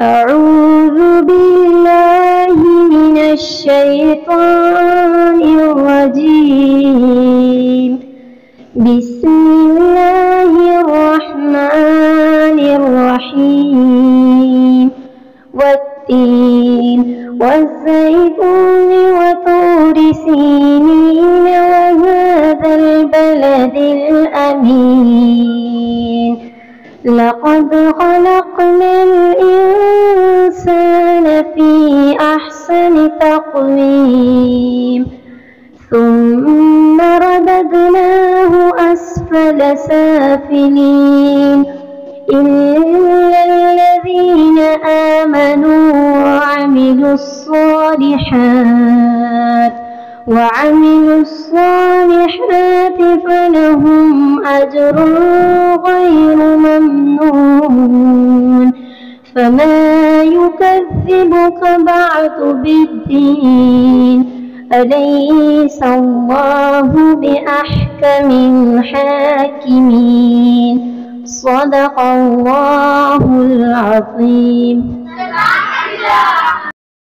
أعوذ بالله من الشيطان الرجيم. بسم الله الرحمن الرحيم. والتين والزيتون وطور سينين وهذا البلد الأمين. لقد خلقنا الإنسان في أحسن تقويم. ثم رددناه أسفل سافلين. إلا الذين آمنوا وعملوا الصالحات وعملوا الصالحات فلهم أجر غير ممنون. فما يكذبك بعد بالدين. أليس الله بأحكم الحاكمين؟ صدق الله العظيم.